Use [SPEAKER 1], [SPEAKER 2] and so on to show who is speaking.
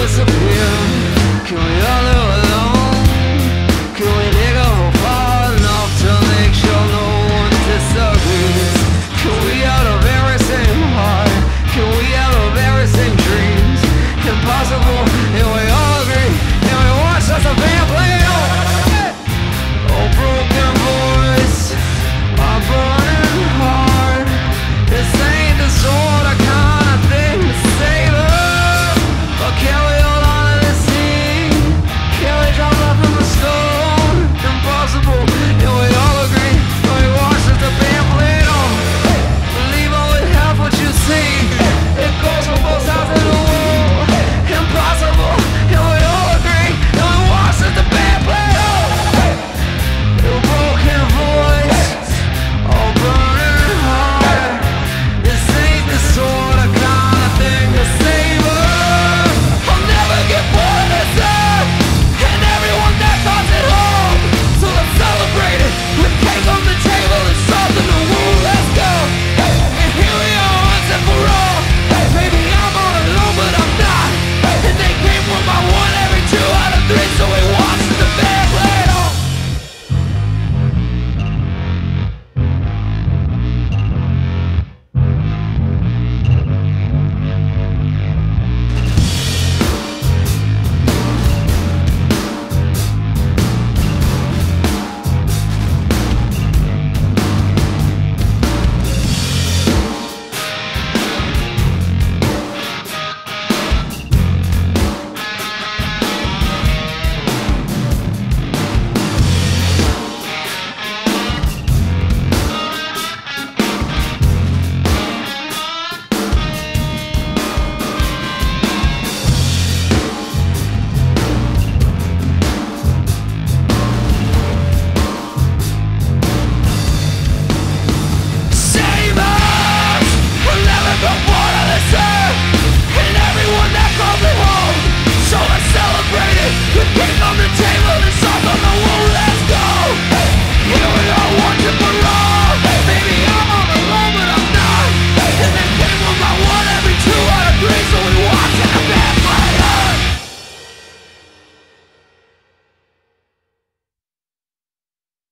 [SPEAKER 1] disappear. Can we all?